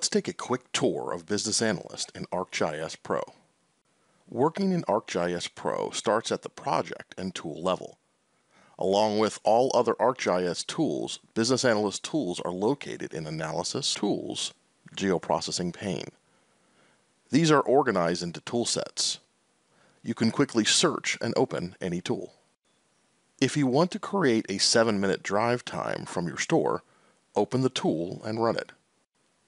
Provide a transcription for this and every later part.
Let's take a quick tour of Business Analyst in ArcGIS Pro. Working in ArcGIS Pro starts at the project and tool level. Along with all other ArcGIS tools, Business Analyst tools are located in Analysis, Tools, Geoprocessing pane. These are organized into tool sets. You can quickly search and open any tool. If you want to create a 7-minute drive time from your store, open the tool and run it.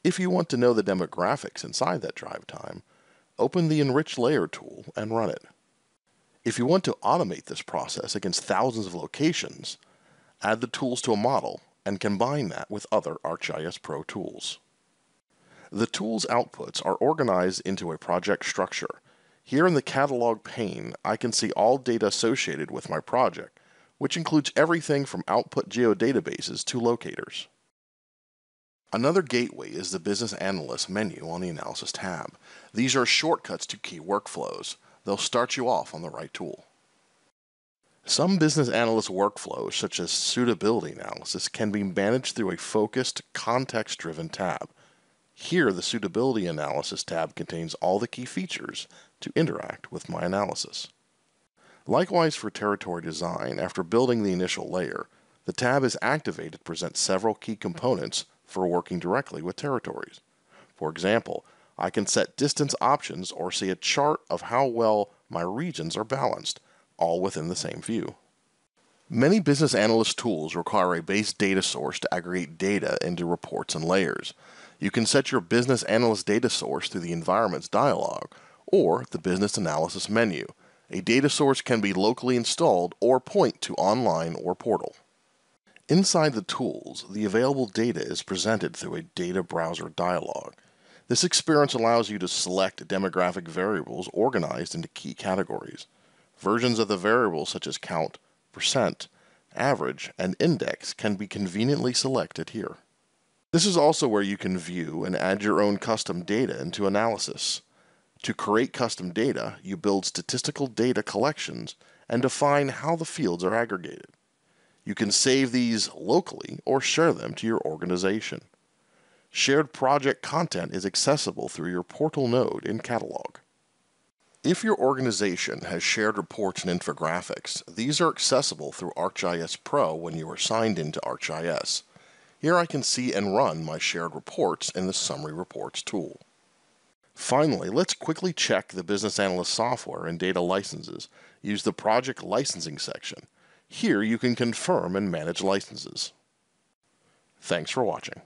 If you want to know the demographics inside that drive time, open the Enrich Layer tool and run it. If you want to automate this process against thousands of locations, add the tools to a model and combine that with other ArcGIS Pro tools. The tool's outputs are organized into a project structure. Here in the catalog pane, I can see all data associated with my project, which includes everything from output geodatabases to locators. Another gateway is the Business Analyst menu on the Analysis tab. These are shortcuts to key workflows. They'll start you off on the right tool. Some business analyst workflows, such as suitability analysis, can be managed through a focused, context driven tab. Here, the Suitability Analysis tab contains all the key features to interact with my analysis. Likewise, for territory design, after building the initial layer, the tab is activated to present several key components for working directly with territories. For example, I can set distance options or see a chart of how well my regions are balanced, all within the same view. Many business analyst tools require a base data source to aggregate data into reports and layers. You can set your business analyst data source through the Environments dialog or the Business Analysis menu. A data source can be locally installed or point to online or portal. Inside the tools, the available data is presented through a data browser dialog. This experience allows you to select demographic variables organized into key categories. Versions of the variables such as count, percent, average, and index can be conveniently selected here. This is also where you can view and add your own custom data into analysis. To create custom data, you build statistical data collections and define how the fields are aggregated. You can save these locally or share them to your organization. Shared project content is accessible through your portal node in Catalog. If your organization has shared reports and infographics, these are accessible through ArcGIS Pro when you are signed into ArcGIS. Here I can see and run my shared reports in the Summary Reports tool. Finally, let's quickly check the Business Analyst software and data licenses. Use the Project Licensing section. Here you can confirm and manage licenses. Thanks for watching.